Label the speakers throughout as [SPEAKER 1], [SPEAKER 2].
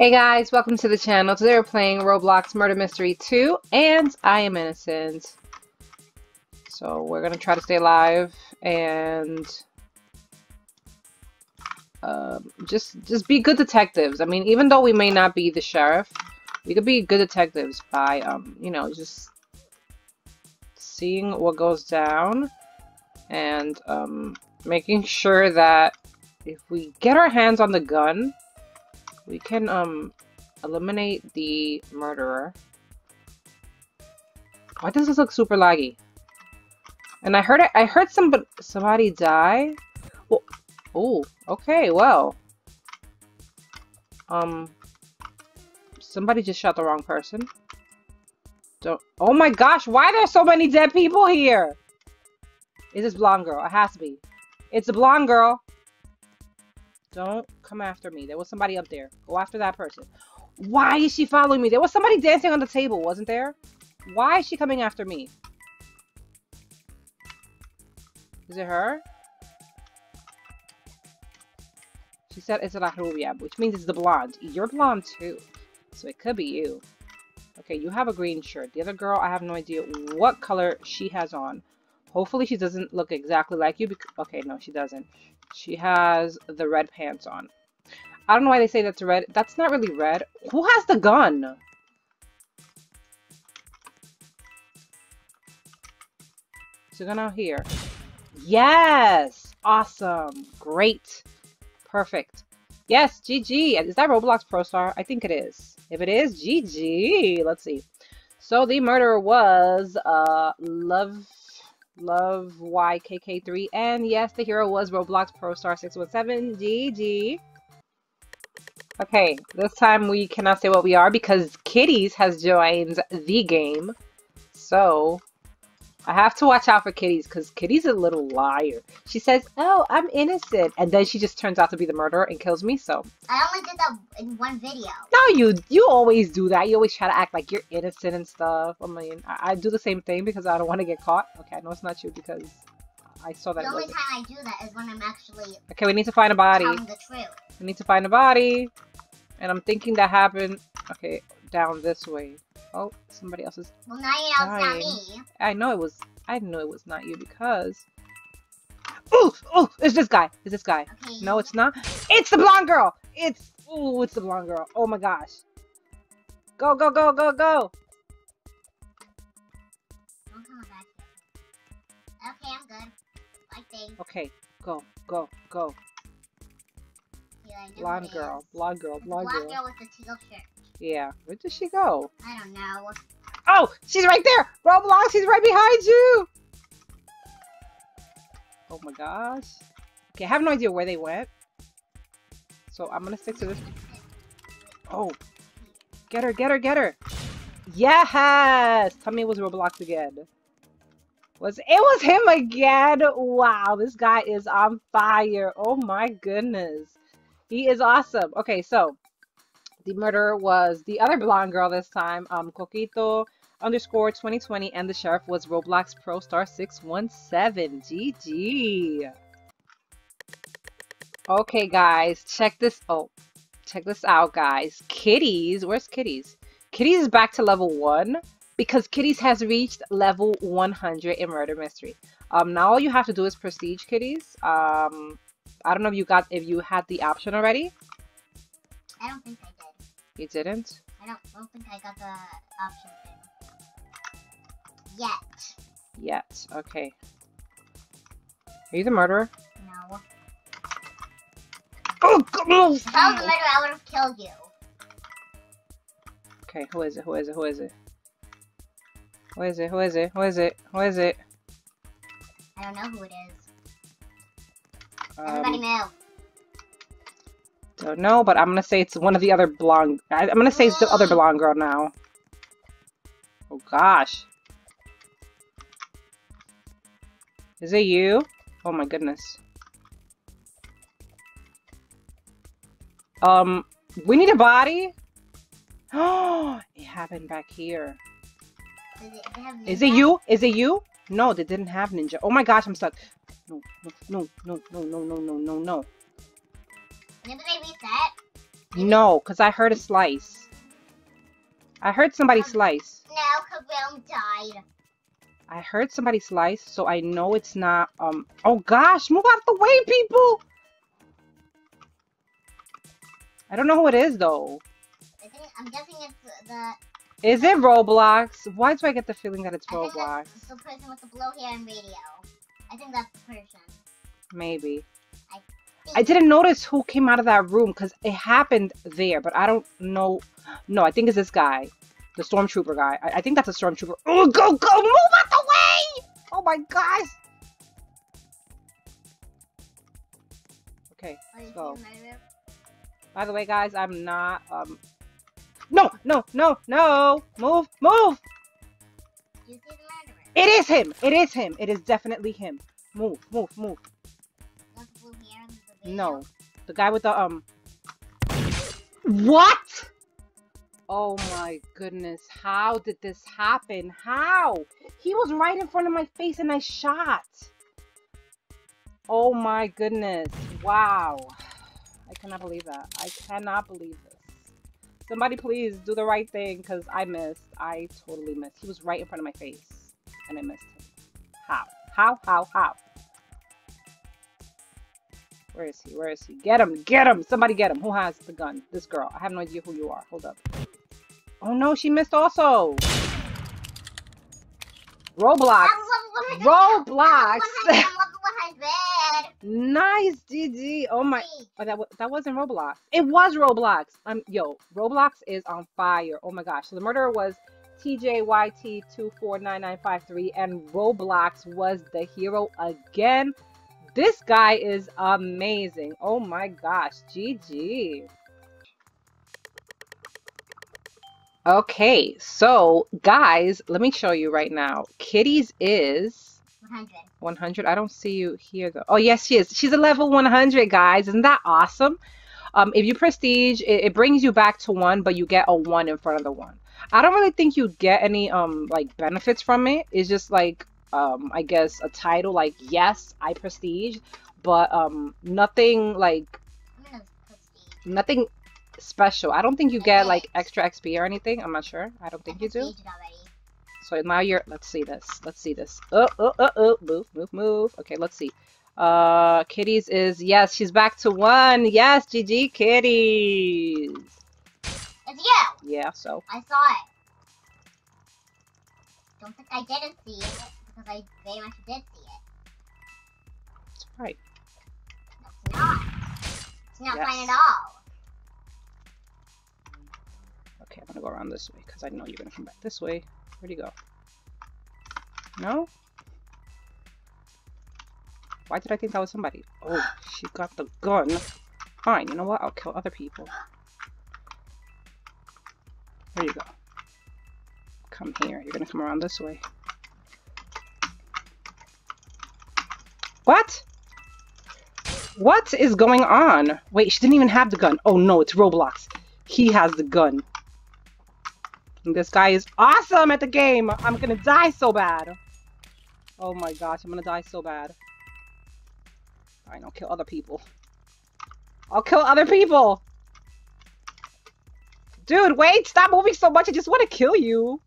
[SPEAKER 1] Hey guys, welcome to the channel. Today we're playing Roblox Murder Mystery 2 and I am innocent. So we're gonna try to stay alive and um, just just be good detectives. I mean, even though we may not be the sheriff, we could be good detectives by um, you know, just seeing what goes down and um, making sure that if we get our hands on the gun, we can um eliminate the murderer. Why does this look super laggy? And I heard it. I heard somebody somebody die. Well, oh, okay. Well, um, somebody just shot the wrong person. Don't. Oh my gosh! Why are there so many dead people here? Is this blonde girl? It has to be. It's a blonde girl. Don't come after me. There was somebody up there. Go after that person. Why is she following me? There was somebody dancing on the table, wasn't there? Why is she coming after me? Is it her? She said it's la rubia, which means it's the blonde. You're blonde too. So it could be you. Okay, you have a green shirt. The other girl, I have no idea what color she has on. Hopefully she doesn't look exactly like you. Okay, no, she doesn't. She has the red pants on. I don't know why they say that's red. That's not really red. Who has the gun? It gun out here? Yes! Awesome. Great. Perfect. Yes, GG. Is that Roblox Pro Star? I think it is. If it is, GG. Let's see. So the murderer was uh, Love Love YKK3. And yes, the hero was Roblox Pro Star 617. GG. Okay, this time we cannot say what we are because Kitties has joined the game. So, I have to watch out for Kitties because Kitty's a little liar. She says, oh, I'm innocent. And then she just turns out to be the murderer and kills me, so.
[SPEAKER 2] I only did that in one video.
[SPEAKER 1] No, you you always do that. You always try to act like you're innocent and stuff. I mean, I, I do the same thing because I don't want to get caught. Okay, I know it's not you because I saw that
[SPEAKER 2] The only time I do that is when I'm actually
[SPEAKER 1] Okay, we need to find a body.
[SPEAKER 2] telling the truth.
[SPEAKER 1] We need to find a body. And I'm thinking that happened, okay, down this way. Oh, somebody else is,
[SPEAKER 2] Well, now you know it's not me.
[SPEAKER 1] I know it was, I know it was not you because, oh, oh, it's this guy, it's this guy.
[SPEAKER 2] Okay.
[SPEAKER 1] No, it's not. It's the blonde girl. It's, oh, it's the blonde girl. Oh my gosh. Go, go, go, go, go.
[SPEAKER 2] Don't come back. Okay, I'm good. I think.
[SPEAKER 1] Okay, go, go, go.
[SPEAKER 2] Yeah, I know
[SPEAKER 1] Blonde girl, blonde girl, blonde
[SPEAKER 2] blonde
[SPEAKER 1] girl.
[SPEAKER 2] girl with the teal shirt.
[SPEAKER 1] Yeah, where did she go?
[SPEAKER 2] I don't know.
[SPEAKER 1] Oh, she's right there. Roblox, she's right behind you. Oh my gosh. Okay, I have no idea where they went. So I'm gonna stick to this. Oh, get her, get her, get her. Yes. Tell me it was Roblox again. Was it was him again? Wow, this guy is on fire. Oh my goodness. He is awesome. Okay, so the murderer was the other blonde girl this time, um, Coquito underscore 2020, and the sheriff was Roblox Pro Star 617. GG. Okay, guys, check this. Oh, check this out, guys. Kitties, where's Kitties? Kitties is back to level one because Kitties has reached level 100 in Murder Mystery. Um, now all you have to do is prestige Kitties. Um, I don't know if you got if you had the option already.
[SPEAKER 2] I don't think I.
[SPEAKER 1] You didn't.
[SPEAKER 2] I don't, I don't think I got the option thing. Yet.
[SPEAKER 1] Yet. Okay. Are you the murderer?
[SPEAKER 2] No.
[SPEAKER 1] Oh, God.
[SPEAKER 2] If I was the murderer, I would have killed you.
[SPEAKER 1] Okay, who is it? Who is it? Who is it? Who is it? Who is it? Who is it? Who is it?
[SPEAKER 2] I don't know who it is. Everybody
[SPEAKER 1] Um,
[SPEAKER 2] move.
[SPEAKER 1] Don't know, but I'm gonna say it's one of the other blonde. I, I'm gonna say it's the other blonde girl now. Oh gosh. Is it you? Oh my goodness. Um, we need a body? Oh, it happened back here.
[SPEAKER 2] Does it, does it
[SPEAKER 1] Is it you? Is it you? No, they didn't have ninja. Oh my gosh, I'm stuck. No, no, no, no, no, no, no, no, no, no.
[SPEAKER 2] Maybe they reset?
[SPEAKER 1] No, because I heard a slice. I heard somebody
[SPEAKER 2] Um,
[SPEAKER 1] slice.
[SPEAKER 2] No, because Willem died.
[SPEAKER 1] I heard somebody slice, so I know it's not, um, oh gosh, move out the way, people! I don't know who it is, though.
[SPEAKER 2] I think, I'm guessing it's the,
[SPEAKER 1] Is it Roblox? Why do I get the feeling that it's
[SPEAKER 2] I
[SPEAKER 1] Roblox?
[SPEAKER 2] the person with the blow hair and radio. I think that's the person.
[SPEAKER 1] Maybe. I didn't notice who came out of that room because it happened there, but I don't know. No, I think it's this guy, the stormtrooper guy. I, I think that's a stormtrooper. Oh, go, go, move out the way! Oh my gosh! Okay,
[SPEAKER 2] is
[SPEAKER 1] go.
[SPEAKER 2] he a murderer?
[SPEAKER 1] by the way, guys, I'm not, um... No, no, no, no! Move, move!
[SPEAKER 2] Do you see the murderer?
[SPEAKER 1] It is him! It is him! It is definitely him. Move, move, move. No. The guy with the, um... What? Oh my goodness. How did this happen? How? He was right in front of my face and I shot. Oh my goodness. Wow. I cannot believe that. I cannot believe this. Somebody please do the right thing because I missed. I totally missed. He was right in front of my face and I missed him. How? How? How? How? Where is he? Where is he? Get him! Get him! Somebody get him. Who has the gun? This girl. I have no idea who you are. Hold up. Oh no, she missed also. Roblox.
[SPEAKER 2] I'm level 100.
[SPEAKER 1] Roblox.
[SPEAKER 2] I'm level 100.
[SPEAKER 1] nice, GG. Oh my. Oh, that that wasn't Roblox. It was Roblox. Um, yo, Roblox is on fire. Oh my gosh. So the murderer was TJYT249953, and Roblox was the hero again. This guy is amazing. Oh my gosh. GG. Okay, so guys, let me show you right now. Kitty's is
[SPEAKER 2] 100.
[SPEAKER 1] 100. I don't see you here though. Oh, yes, she is. She's a level 100, guys. Isn't that awesome? Um, if you prestige, it, it brings you back to one, but you get a one in front of the one. I don't really think you get any um like benefits from it. It's just like um I guess a title like yes, I prestige, but um nothing like
[SPEAKER 2] I'm gonna prestige.
[SPEAKER 1] nothing special. I don't think you get like extra XP or anything. I'm not sure. I don't think
[SPEAKER 2] I
[SPEAKER 1] you do. So now you're, let's see this. Let's see this. Oh, oh, oh, oh, move, move, move. Okay, let's see. Uh, Kitties is, yes, she's back to one. Yes, GG Kitties.
[SPEAKER 2] It's you!
[SPEAKER 1] Yeah, so.
[SPEAKER 2] I saw it. Don't think I didn't see it because I very much did see it.
[SPEAKER 1] It's right.
[SPEAKER 2] No, it's not. It's not fine at all.
[SPEAKER 1] Okay, I'm gonna go around this way because I know you're gonna come back this way. Where'd you go? No? Why did I think that was somebody? Oh, she got the gun. Fine, you know what? I'll kill other people. There you go. Come here. You're gonna come around this way. What? What is going on? Wait, she didn't even have the gun. Oh no, it's Roblox. He has the gun. This guy is awesome at the game. I'm gonna die so bad. Oh my gosh, I'm gonna die so bad. Fine, I'll kill other people. I'll kill other people. Dude, wait, stop moving so much. I just want to kill you.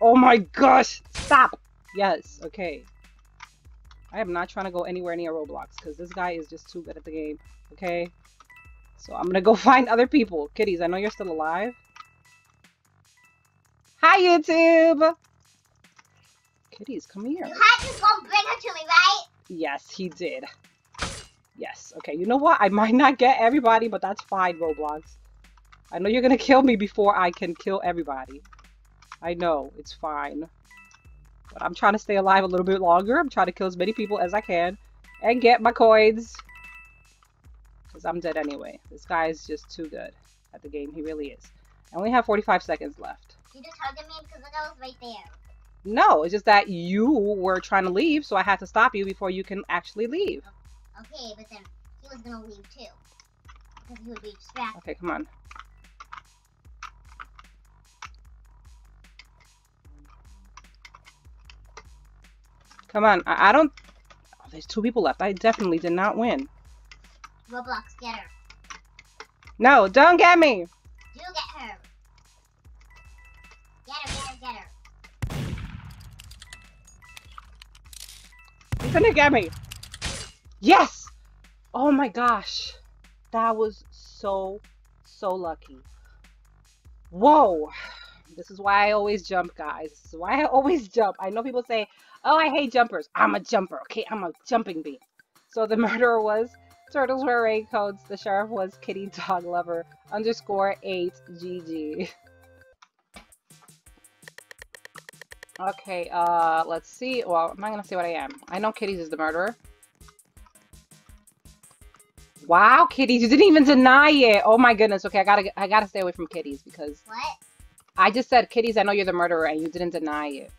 [SPEAKER 1] Oh my gosh, stop. Yes, okay. I am not trying to go anywhere near Roblox because this guy is just too good at the game. Okay? So I'm gonna go find other people. Kitties, I know you're still alive. Hi, YouTube! Kitties, come here.
[SPEAKER 2] You had to go bring her to me, right?
[SPEAKER 1] Yes, he did. Yes. Okay, you know what? I might not get everybody, but that's fine, Roblox. I know you're gonna kill me before I can kill everybody. I know, it's fine. But I'm trying to stay alive a little bit longer. I'm trying to kill as many people as I can and get my coins. Because I'm dead anyway. This guy is just too good at the game. He really is. I only have 45 seconds left.
[SPEAKER 2] You just hugged me because I was right there.
[SPEAKER 1] No, it's just that you were trying to leave, so I had to stop you before you can actually leave.
[SPEAKER 2] Okay, but then he was gonna leave too. Because he would be distracted.
[SPEAKER 1] Okay, come on. Come on. I, I don't... Oh, there's two people left. I definitely did not win.
[SPEAKER 2] Roblox, get her.
[SPEAKER 1] No, don't get me.
[SPEAKER 2] Do get her. Get her, get her, get her.
[SPEAKER 1] He's gonna get me. Yes! Oh my gosh. That was so, so lucky. Whoa. This is why I always jump, guys. This is why I always jump. I know people say, oh, I hate jumpers. I'm a jumper, okay? I'm a jumping bee. So the murderer was Turtles Wear Raincoats. The sheriff was Kitty Dog Lover underscore 8 GG. Okay, uh, let's see. Well, I'm not gonna say what I am. I know Kitties is the murderer. Wow, Kitties, you didn't even deny it. Oh my goodness. Okay, I gotta, I gotta stay away from Kitties because
[SPEAKER 2] What?
[SPEAKER 1] I just said, Kitties, I know you're the murderer, and you didn't deny it.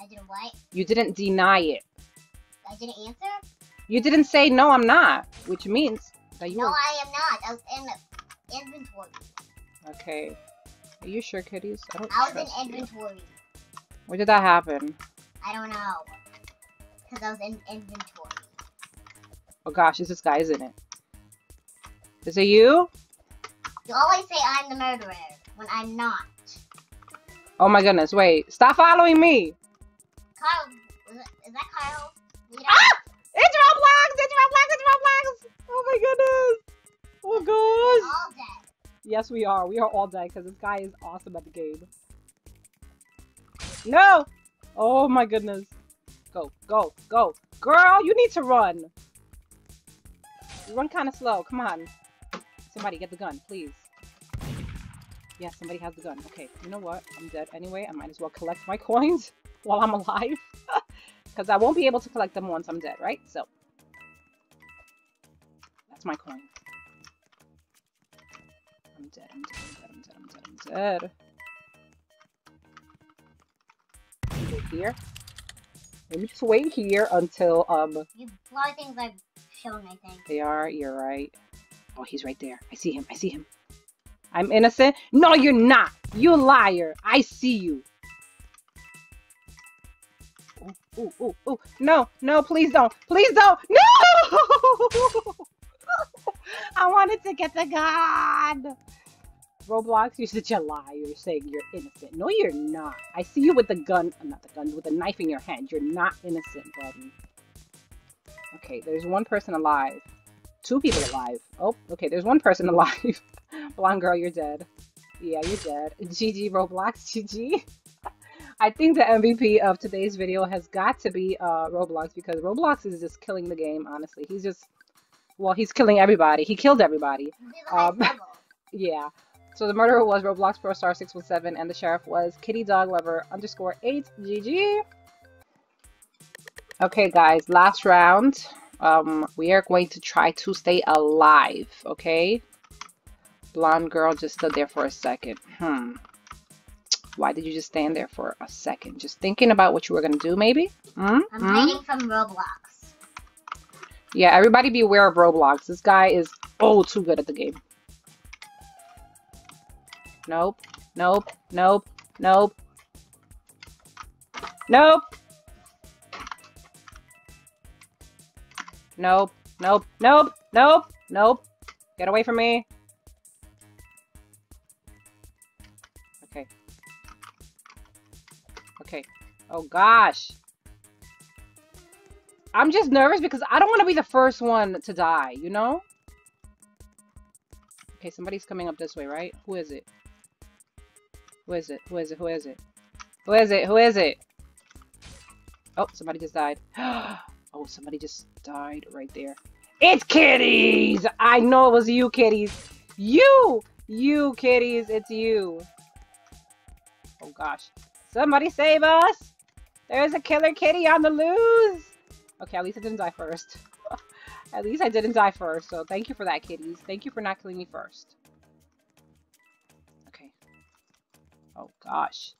[SPEAKER 2] I didn't what?
[SPEAKER 1] You didn't deny it.
[SPEAKER 2] I didn't answer?
[SPEAKER 1] You didn't say no, I'm not, which means that you
[SPEAKER 2] No,
[SPEAKER 1] were
[SPEAKER 2] I am not. I was in the inventory.
[SPEAKER 1] okay. Are you sure, Kitties? I don't
[SPEAKER 2] I was in
[SPEAKER 1] you.
[SPEAKER 2] inventory.
[SPEAKER 1] Where did that happen?
[SPEAKER 2] I don't know. Because I was in inventory.
[SPEAKER 1] Oh gosh, is this guy, isn't it? Is it you?
[SPEAKER 2] You always say I'm the murderer when I'm not.
[SPEAKER 1] Oh my goodness, wait. Stop following me!
[SPEAKER 2] Carl, is that, is that Carl? Leader?
[SPEAKER 1] Ah! It's Roblox! It's Roblox! It's Roblox! Oh my goodness! Oh
[SPEAKER 2] We're
[SPEAKER 1] gosh!
[SPEAKER 2] all dead.
[SPEAKER 1] Yes, we are. We are all dead because this guy is awesome at the game. No! Oh my goodness. Go, go, go. Girl, you need to run. You run kind of slow. Come on. Somebody get the gun, please. Yeah, somebody has the gun. Okay, you know what? I'm dead anyway. I might as well collect my coins while I'm alive. Because I won't be able to collect them once I'm dead, right? So, that's my coin. I'm dead, I'm dead, I'm dead, I'm dead, I'm dead, I'm dead. Wait here. Let me just wait here until, um,
[SPEAKER 2] You, a lot of things I've shown, I think.
[SPEAKER 1] they are, you're right. Oh, he's right there. I see him, I see him. I'm innocent? No, you're not! You liar! I see you! Ooh, ooh, ooh, ooh. No, no, please don't. Please don't. No! I wanted to get the gun. Roblox, you're such a liar. You're saying you're innocent. No, you're not. I see you with the gun, uh, not the gun, with a knife in your hand. You're not innocent, buddy. Okay, there's one person alive. Two people alive. Oh, okay, there's one person alive. Blonde girl, you're dead. Yeah, you're dead. GG Roblox, GG. I think the MVP of today's video has got to be uh, Roblox because Roblox is just killing the game, honestly. He's just, well, he's killing everybody. He killed everybody.
[SPEAKER 2] You did the highest
[SPEAKER 1] Um. Yeah. So the murderer was Roblox Pro Star 617 and the sheriff was Kitty Dog Lover underscore 8 GG. Okay, guys, last round. Um, we are going to try to stay alive, okay? Blonde girl just stood there for a second. Hmm. Why did you just stand there for a second? Just thinking about what you were going to do, maybe? Hmm?
[SPEAKER 2] I'm
[SPEAKER 1] Hmm?
[SPEAKER 2] hiding from Roblox.
[SPEAKER 1] Yeah, everybody be aware of Roblox. This guy is oh too good at the game. Nope. Nope. Nope. Nope. Nope. Nope. Nope. Nope. Nope. Nope. Get away from me. Oh gosh. I'm just nervous because I don't want to be the first one to die, you know? Okay, somebody's coming up this way, right? Who is it? Who is it? Who is it? Who is it? Who is it? Who is it? Oh, somebody just died. oh, somebody just died right there. It's kitties! I know it was you, kitties. You! You, kitties. It's you. Oh, gosh. Somebody save us! There's a killer kitty on the loose! Okay, at least I didn't die first. at least I didn't die first, so thank you for that, kitties. Thank you for not killing me first. Okay. Oh, gosh.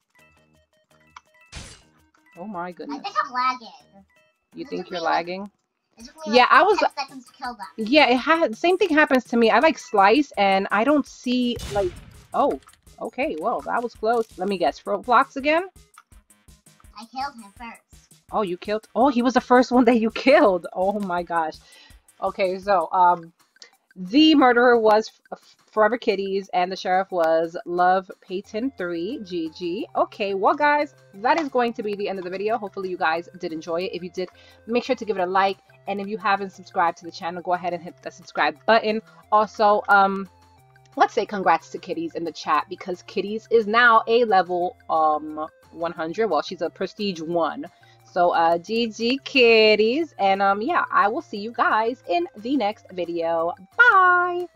[SPEAKER 1] Oh my goodness.
[SPEAKER 2] I think I'm lagging.
[SPEAKER 1] You think you're
[SPEAKER 2] like,
[SPEAKER 1] lagging?
[SPEAKER 2] Me
[SPEAKER 1] Yeah, I was-
[SPEAKER 2] 10 to kill them.
[SPEAKER 1] Yeah, it had same thing happens to me. I like slice and I don't see like oh, okay, well that was close. Let me guess. Roblox again?
[SPEAKER 2] I killed him first.
[SPEAKER 1] Oh, you killed Oh, he was the first one that you killed. Oh my gosh. Okay, so um the murderer was Forever Kitties, and the sheriff was Love Peyton 3 GG. Okay, well, guys, that is going to be the end of the video. Hopefully, you guys did enjoy it. If you did, make sure to give it a like. And if you haven't subscribed to the channel, go ahead and hit the subscribe button. Also, um, let's say congrats to Kitties in the chat because Kitties is now a level um 100. Well, she's a prestige 1. So uh GG kitties and um yeah, I will see you guys in the next video. Bye.